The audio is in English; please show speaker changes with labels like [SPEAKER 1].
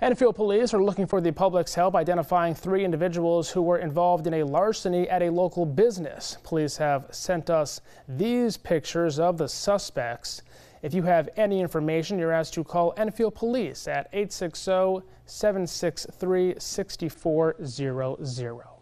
[SPEAKER 1] Enfield police are looking for the public's help identifying three individuals who were involved in a larceny at a local business. Police have sent us these pictures of the suspects. If you have any information, you're asked to call Enfield Police at 860 763 6400.